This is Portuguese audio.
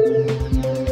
Música